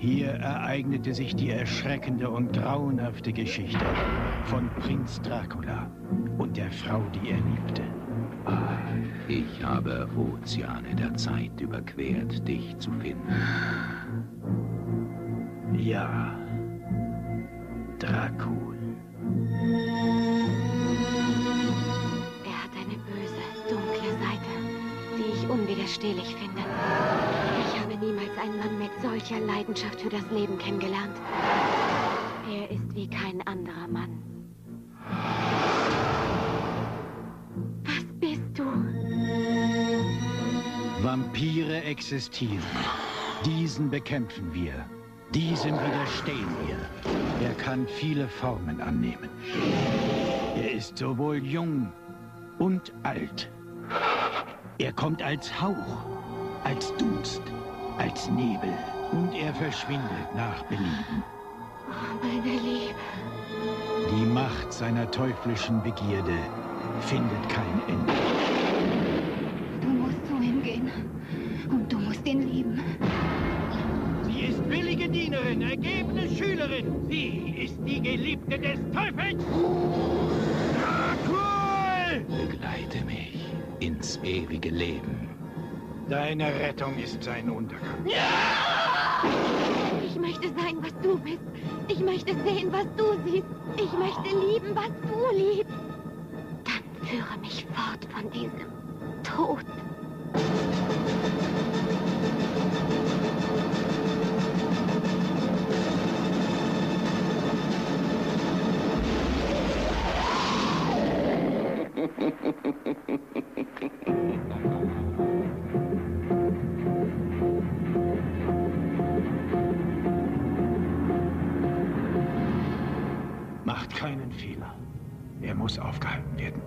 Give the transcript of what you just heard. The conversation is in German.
Hier ereignete sich die erschreckende und grauenhafte Geschichte von Prinz Dracula und der Frau, die er liebte. Ich habe Ozeane der Zeit überquert, dich zu finden. Ja, Dracul. Ich unwiderstehlich finde. Ich habe niemals einen Mann mit solcher Leidenschaft für das Leben kennengelernt. Er ist wie kein anderer Mann. Was bist du? Vampire existieren. Diesen bekämpfen wir. Diesem widerstehen wir. Er kann viele Formen annehmen. Er ist sowohl jung und alt. Er kommt als Hauch, als Dunst, als Nebel. Und er verschwindet nach Belieben. Oh, meine Liebe. Die Macht seiner teuflischen Begierde findet kein Ende. Du musst zu ihm gehen. Und du musst ihn lieben. Sie ist willige Dienerin, ergebene Schülerin. Sie ist die Geliebte des Teufels. Ewige Leben. Deine Rettung ist sein Untergang. Ich möchte sein, was du bist. Ich möchte sehen, was du siehst. Ich möchte lieben, was du liebst. Dann führe mich fort von diesem Tod. Macht keinen Fehler. Er muss aufgehalten werden.